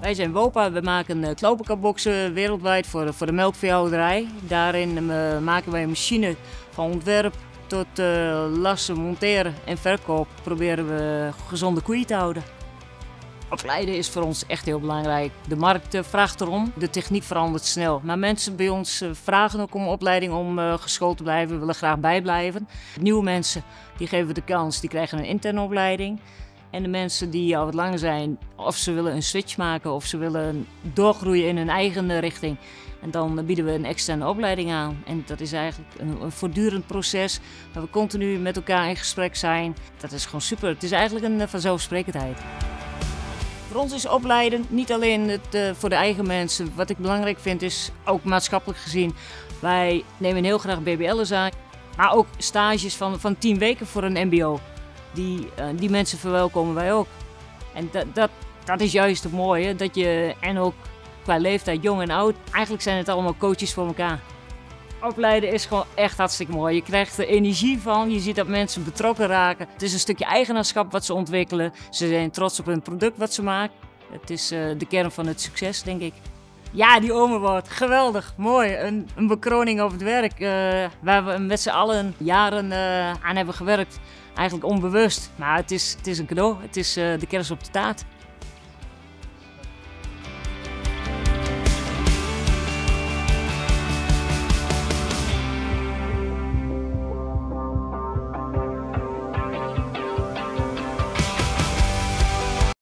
Wij zijn WOPA, we maken uh, klopenkapboxen wereldwijd voor, voor de melkveehouderij. Daarin uh, maken wij een machine van ontwerp tot uh, lassen, monteren en verkoop. Proberen we gezonde koeien te houden. Opleiden is voor ons echt heel belangrijk. De markt vraagt erom, de techniek verandert snel. Maar mensen bij ons vragen ook om opleiding om geschoold te blijven, willen graag bijblijven. Nieuwe mensen die geven we de kans, die krijgen een interne opleiding. En de mensen die al wat langer zijn, of ze willen een switch maken of ze willen doorgroeien in hun eigen richting. En dan bieden we een externe opleiding aan. En dat is eigenlijk een, voortdurend proces waar we continu met elkaar in gesprek zijn. Dat is gewoon super. Het is eigenlijk een vanzelfsprekendheid. Voor ons is opleiden niet alleen het, uh, voor de eigen mensen. Wat ik belangrijk vind is ook maatschappelijk gezien. Wij nemen heel graag BBL'ers aan. Maar ook stages van, van 10 weken voor een MBO die, uh, die mensen verwelkomen wij ook. En dat, dat, is juist het mooie, dat je, en ook qua leeftijd, jong en oud, eigenlijk zijn het allemaal coaches voor elkaar. Opleiden is gewoon echt hartstikke mooi. Je krijgt er energie van, je ziet dat mensen betrokken raken. Het is een stukje eigenaarschap wat ze ontwikkelen. Ze zijn trots op hun product wat ze maken. Het is uh, de kern van het succes, denk ik. Ja, die omenwoord. Geweldig. Mooi. Een, een bekroning op het werk. Uh, waar we met z'n allen jaren aan hebben gewerkt eigenlijk onbewust. Maar het is, het is een cadeau. Het is uh, de kerst op de taart.